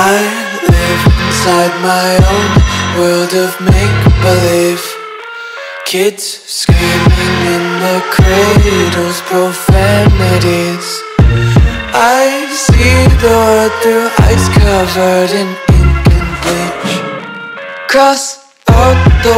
I live inside my own world of make-believe. Kids screaming in the cradles, profanities. I see the world through ice covered in ink and bleach. Cross out the